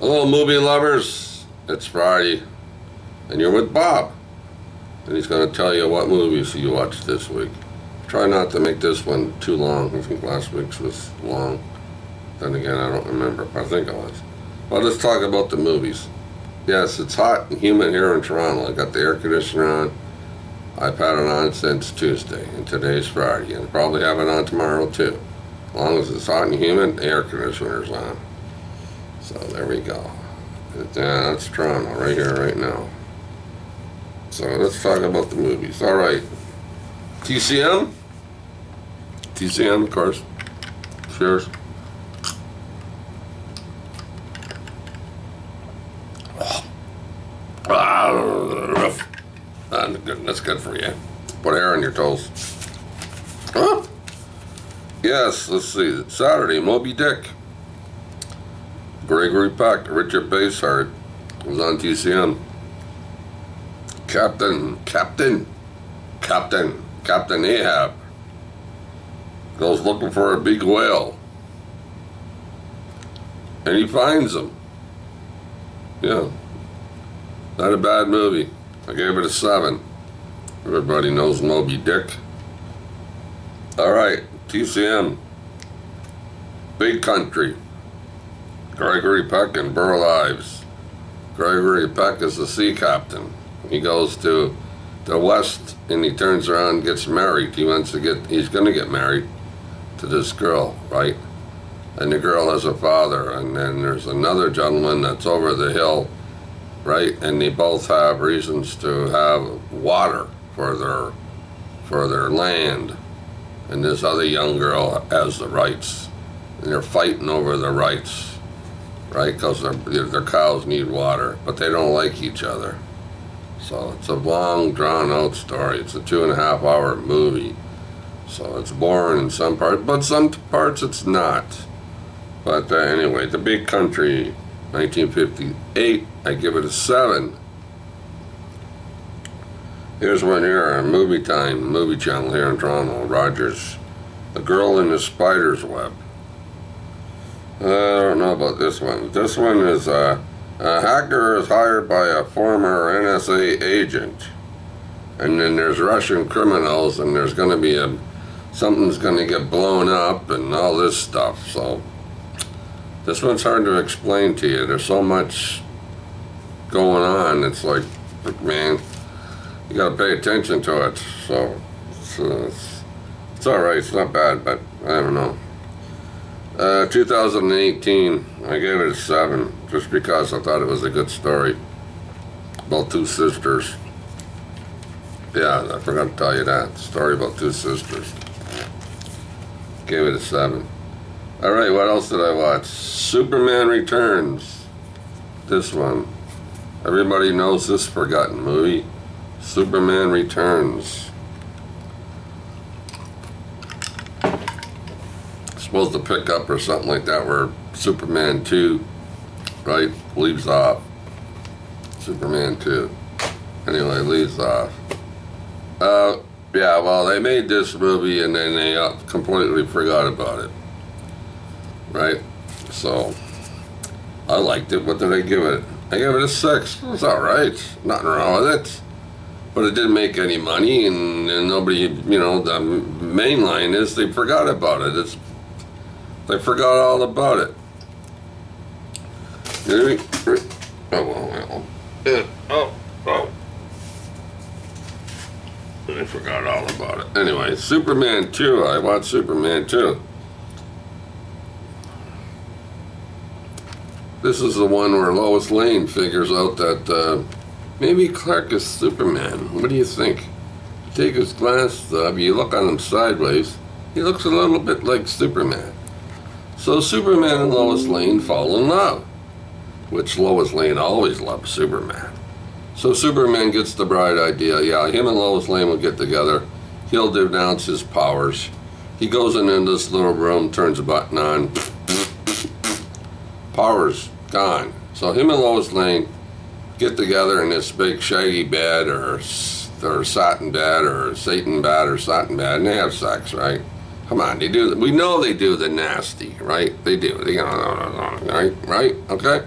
Hello, movie lovers. It's Friday, and you're with Bob. And he's going to tell you what movies you watched this week. Try not to make this one too long. I think last week's was long. Then again, I don't remember. I think it was. Well, let's talk about the movies. Yes, it's hot and humid here in Toronto. I got the air conditioner on. I've had it on since Tuesday, and today's Friday, and probably have it on tomorrow too. As long as it's hot and humid, the air conditioner's on. So there we go. That's Toronto right here, right now. So let's talk about the movies. All right. TCM? TCM, of course. Cheers. Ah. That's good for you. Put air on your toes. Huh? Yes, let's see. Saturday, Moby Dick. Gregory Peck, Richard Basehart was on TCM. Captain, Captain, Captain, Captain Ahab goes looking for a big whale. And he finds him. Yeah. Not a bad movie. I gave it a 7. Everybody knows Moby Dick. Alright, TCM. Big Country. Gregory Peck and Burl Ives. Gregory Peck is the sea captain. He goes to the west and he turns around and gets married. He wants to get, he's going to get married to this girl, right? And the girl has a father, and then there's another gentleman that's over the hill, right? And they both have reasons to have water for their for their land. And this other young girl has the rights, and they're fighting over the rights, right? Because their their cows need water, but they don't like each other. So it's a long, drawn out story. It's a two and a half hour movie. So it's boring in some parts, but some parts it's not. But uh, anyway, The Big Country, 1958, I give it a 7. Here's one here on Movie Time, movie channel here in Toronto, Rogers. The Girl in the Spider's Web. I don't know about this one. This one is uh, a hacker is hired by a former NSA agent. And then there's Russian criminals and there's going to be a something's going to get blown up and all this stuff. So this one's hard to explain to you. There's so much going on. It's like, man, you got to pay attention to it. So it's, uh, it's, it's all right. It's not bad, but I don't know. Uh, 2018, I gave it a 7 just because I thought it was a good story about two sisters. Yeah, I forgot to tell you that. Story about two sisters. Gave it a 7. Alright, what else did I watch? Superman Returns. This one. Everybody knows this forgotten movie. Superman Returns. Supposed to pick up or something like that where Superman 2, right, leaves off. Superman 2. Anyway, leaves off. Uh, yeah, well, they made this movie and then they uh, completely forgot about it. Right? So, I liked it. What did I give it? I gave it a 6. It's alright. Nothing wrong with it. But it didn't make any money and, and nobody, you know, the main line is they forgot about it. It's They forgot all about it. Oh, well. Oh, oh. I forgot all about it. Anyway, Superman 2. I watched Superman 2. This is the one where Lois Lane figures out that uh, maybe Clark is Superman. What do you think? Take his glasses off, you look on him sideways, he looks a little bit like Superman. So Superman and Lois Lane fall in love, which Lois Lane always loved Superman. So Superman gets the bright idea, yeah, him and Lois Lane will get together. He'll denounce his powers. He goes in, in this little room, turns a button on. Powers gone. So him and Lois Lane get together in this big shaggy bed or or satin bed or Satan bed or satin bed and they have sex, right? Come on, they do. We know they do the nasty, right? They do. They, go, right, right, okay.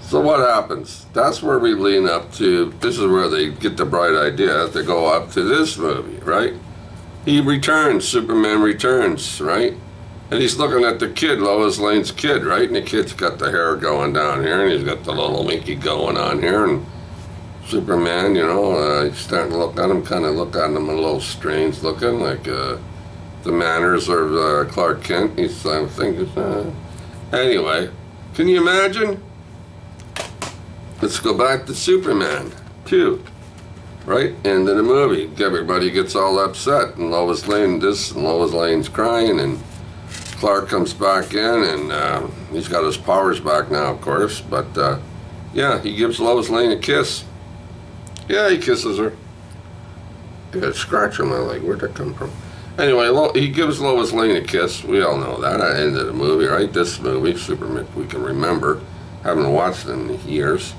So what happens? That's where we lean up to. This is where they get the bright idea to go up to this movie, right? He returns. Superman returns, right? And he's looking at the kid, Lois Lane's kid, right? And the kid's got the hair going down here, and he's got the little winky going on here, and Superman, you know, uh, he's starting to look at him, kind of look at him a little strange looking, like uh, the manners of uh, Clark Kent. He's, I'm uh, anyway, can you imagine? Let's go back to Superman 2, right? End of the movie. Everybody gets all upset, and Lois Lane, this, and Lois Lane's crying, and Clark comes back in, and uh, he's got his powers back now, of course, but uh, yeah, he gives Lois Lane a kiss. Yeah, he kisses her. Yeah, scratch on my leg. Where'd that come from? Anyway, Lo- he gives Lois Lane a kiss. We all know that. At the end of the movie, right? This movie, Superman, we can remember. Haven't watched it in years.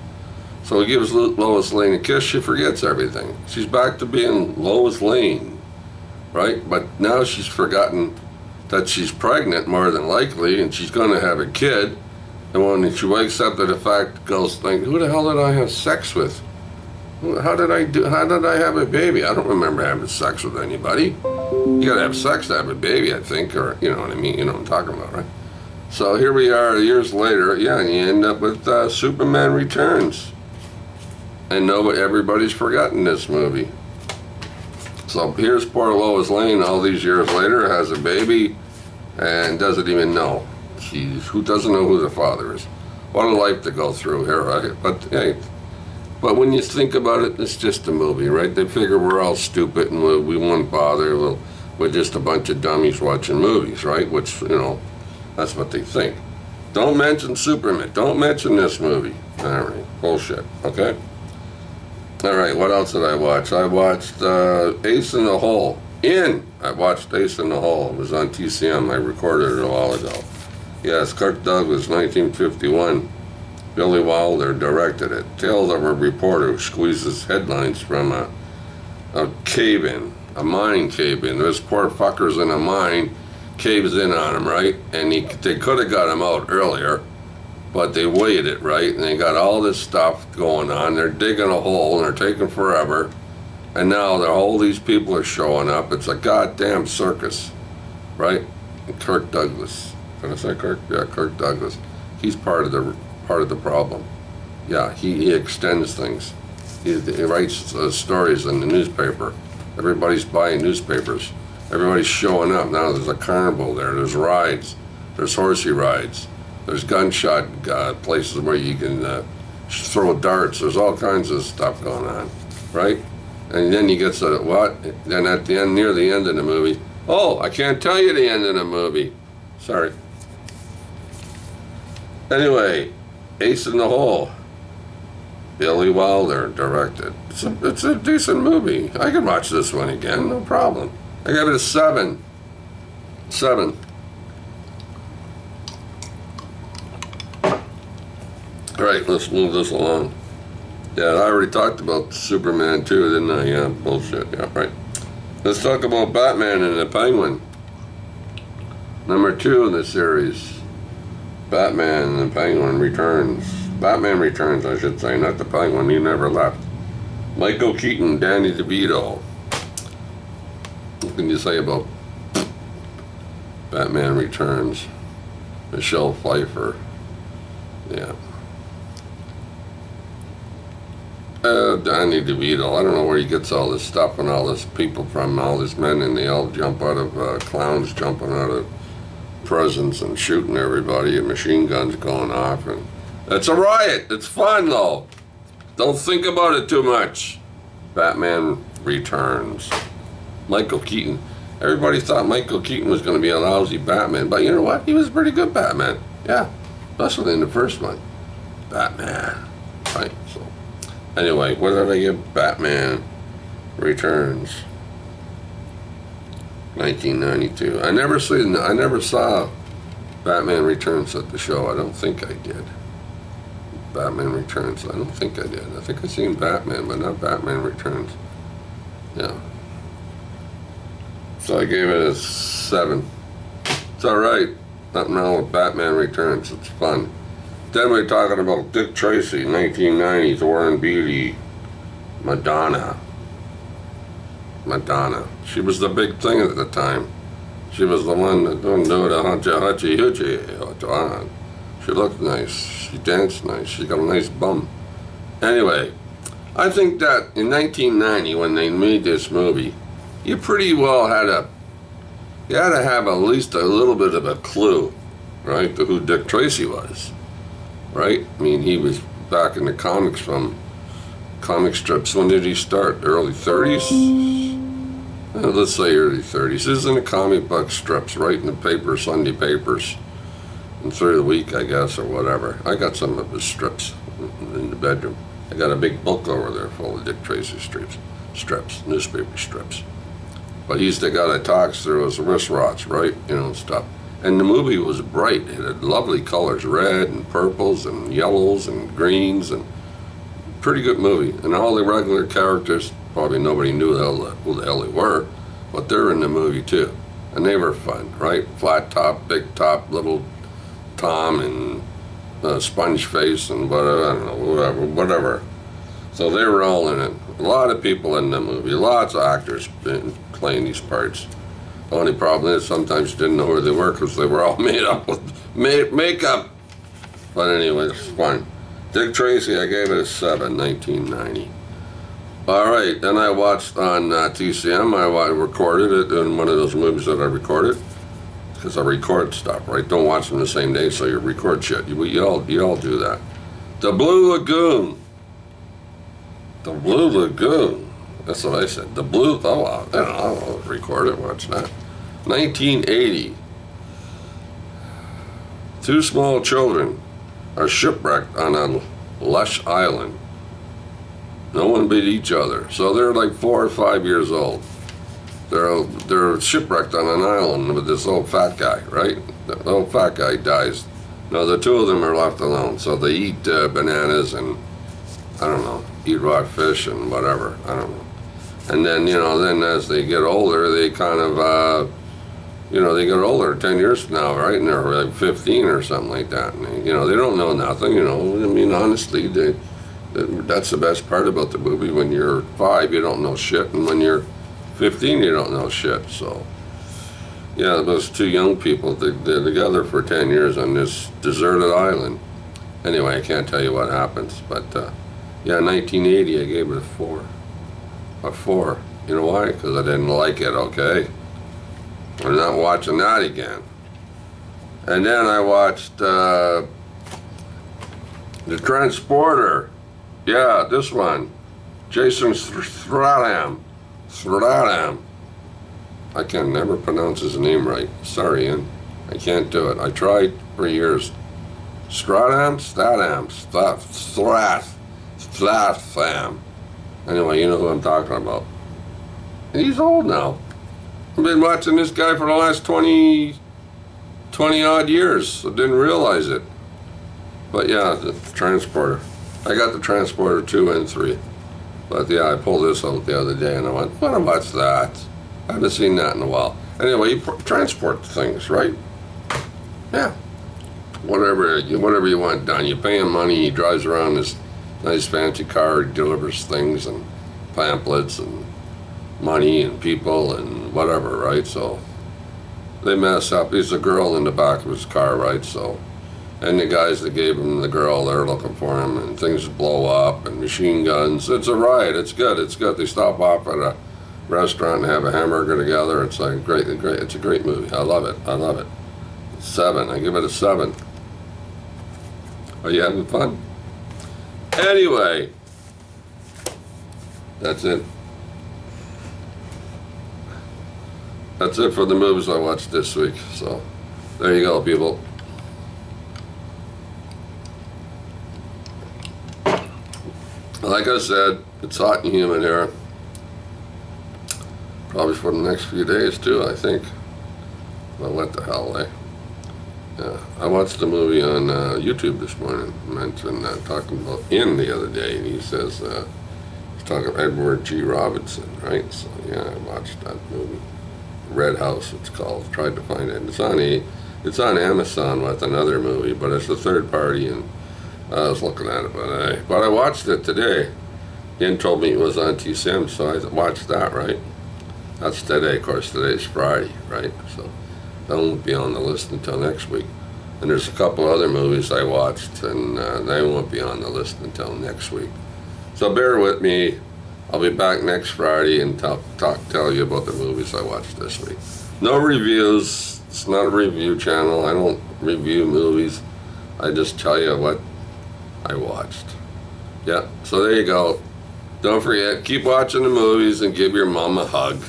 So he gives Lo- Lois Lane a kiss. She forgets everything. She's back to being Lois Lane, right? But now she's forgotten that she's pregnant, more than likely, and she's going to have a kid. And when she wakes up to the fact, goes, think, who the hell did I have sex with? How did I do? How did I have a baby? I don't remember having sex with anybody. You gotta have sex to have a baby, I think, or you know what I mean. You know what I'm talking about, right? So here we are, years later. Yeah, and you end up with uh, Superman Returns, and nobody, everybody's forgotten this movie. So here's poor Lois Lane, all these years later, has a baby, and doesn't even know. She's who doesn't know who the father is. What a life to go through here, right? But hey, but when you think about it, it's just a movie, right? They figure we're all stupid and we, we won't bother. We'll, we're just a bunch of dummies watching movies, right? Which, you know, that's what they think. Don't mention Superman. Don't mention this movie. All right, bullshit, okay? All right, what else did I watch? I watched uh, Ace in the Hole. In! I watched Ace in the Hole. It was on TCM. I recorded it a while ago. Yes, Kirk Douglas, 1951. Billy Wilder directed it. Tales of a reporter who squeezes headlines from a, a cave in, a mine cave in. This poor fucker's in a mine, caves in on him, right? And he, they could have got him out earlier, but they waited, it, right? And they got all this stuff going on. They're digging a hole and they're taking forever. And now all these people are showing up. It's a goddamn circus, right? And Kirk Douglas. Did I say Kirk? Yeah, Kirk Douglas. He's part of the part of the problem. Yeah, he, he extends things. He, he writes uh, stories in the newspaper. Everybody's buying newspapers. Everybody's showing up. Now there's a carnival there. There's rides. There's horsey rides. There's gunshot uh, places where you can uh, throw darts. There's all kinds of stuff going on, right? And then he gets a what? Then at the end, near the end of the movie, oh, I can't tell you the end of the movie. Sorry. Anyway, Ace in the Hole. Billy Wilder directed. It's a, it's a decent movie. I can watch this one again, no problem. I gave it a seven. Seven. All right, let's move this along. Yeah, I already talked about Superman too, didn't I? Yeah, bullshit. Yeah, right. Let's talk about Batman and the Penguin. Number two in the series. Batman and Penguin Returns. Batman Returns, I should say, not the Penguin. He never left. Michael Keaton, Danny DeVito. What can you say about Batman Returns? Michelle Pfeiffer. Yeah. Uh, Danny DeVito. I don't know where he gets all this stuff and all this people from, all these men, and they all jump out of uh, clowns jumping out of presents and shooting everybody, and machine guns going off, and it's a riot. It's fun though. Don't think about it too much. Batman Returns. Michael Keaton. Everybody thought Michael Keaton was going to be a lousy Batman, but you know what? He was a pretty good Batman. Yeah, especially in the first one. Batman. Right. So, anyway, what did I give Batman Returns? 1992. I never seen. I never saw Batman Returns at the show. I don't think I did. Batman Returns. I don't think I did. I think I seen Batman, but not Batman Returns. Yeah. So I gave it a seven. It's all right. Nothing wrong with Batman Returns. It's fun. Then we're talking about Dick Tracy, 1990s, Warren Beatty, Madonna. Madonna. She was the big thing at the time. She was the one that don't do the huncha hunchi hoochie. She looked nice. She danced nice. She got a nice bum. Anyway, I think that in 1990, when they made this movie, you pretty well had a, you had to have at least a little bit of a clue, right, to who Dick Tracy was, right? I mean, he was back in the comics from comic strips. When did he start? Early 30s? Uh, let's say early 30s. This is in the comic book strips, right in the paper, Sunday papers, and through the week, I guess, or whatever. I got some of his strips in the bedroom. I got a big book over there full of Dick Tracy strips, strips, newspaper strips. But he's the guy that talks through his wristwatch, right? You know, stuff. And the movie was bright. It had lovely colors, red and purples and yellows and greens and pretty good movie. And all the regular characters, probably nobody knew the hell, who the hell they were, but they're in the movie too. And they were fun, right? Flat top, big top, little Tom and uh, Sponge Face and whatever, I don't know, whatever, whatever. So they were all in it. A lot of people in the movie, lots of actors playing these parts. The only problem is sometimes you didn't know where they were because they were all made up with ma- makeup. But anyway, it's fine. Dick Tracy, I gave it a 7, 1990. All right, then I watched on uh, TCM, I, I recorded it in one of those movies that I recorded. Because I record stuff, right? Don't watch them the same day, so you record shit. You, you, all, you all do that. The Blue Lagoon. The Blue Lagoon. That's what I said. The Blue, oh, I'll, I'll record it, watch that. 1980. Two small children are shipwrecked on a lush island. No one beat each other. So they're like four or five years old. They're, they're shipwrecked on an island with this old fat guy, right? The old fat guy dies. Now the two of them are left alone. So they eat uh, bananas and, I don't know, eat raw fish and whatever. I don't know. And then, you know, then as they get older, they kind of, uh, you know, they get older, 10 years from now, right? And they're like 15 or something like that. And, you know, they don't know nothing, you know. I mean, honestly, they, that's the best part about the movie. When you're five, you don't know shit. And when you're 15, you don't know shit. So, yeah, those two young people, they, they're together for 10 years on this deserted island. Anyway, I can't tell you what happens. But, uh, yeah, 1980, I gave it a four. A four. You know why? Because I didn't like it, okay? I'm not watching that again. And then I watched uh, The Transporter. Yeah, this one. Jason Stratham. Stratham. I can never pronounce his name right. Sorry, Ian. I can't do it. I tried for years. Stratham? Stratham. Strath. Stratham. Anyway, you know who I'm talking about. He's old now. I've been watching this guy for the last 20, 20 odd years. I didn't realize it. But yeah, the transporter. I got the transporter two and three. But yeah, I pulled this out the other day and I went, what about that? I haven't seen that in a while. Anyway, you transport things, right? Yeah. Whatever, whatever you want done. You pay him money, he drives around this nice fancy car, delivers things and pamphlets and money and people and whatever, right? So they mess up. There's a girl in the back of his car, right? So, and the guys that gave him the girl, they're looking for him, and things blow up and machine guns. It's a riot. It's good. It's good. They stop off at a restaurant and have a hamburger together. It's like great, great. It's a great movie. I love it. I love it. Seven. I give it a seven. Are you having fun? Anyway, that's it. That's it for the movies I watched this week. So, there you go, people. Like I said, it's hot and humid here. Probably for the next few days too, I think. Well, what the hell, eh? Yeah, I watched a movie on uh, YouTube this morning. Mentioned uh, talking about Ian the other day, and he says uh, he's talking about Edward G. Robinson, right? So yeah, I watched that movie. Red House, it's called. Tried to find it. It's on a, it's on Amazon with another movie, but it's a third party, and I was looking at it, but I, but I watched it today. Ian told me it was on TCM, so I watched that, right? That's today, of course, today's Friday, right? So that won't be on the list until next week. And there's a couple other movies I watched, and uh, they won't be on the list until next week. So bear with me. I'll be back next Friday and talk, talk tell you about the movies I watched this week. No reviews. It's not a review channel. I don't review movies. I just tell you what I watched. Yeah, so there you go. Don't forget, keep watching the movies and give your mom a hug.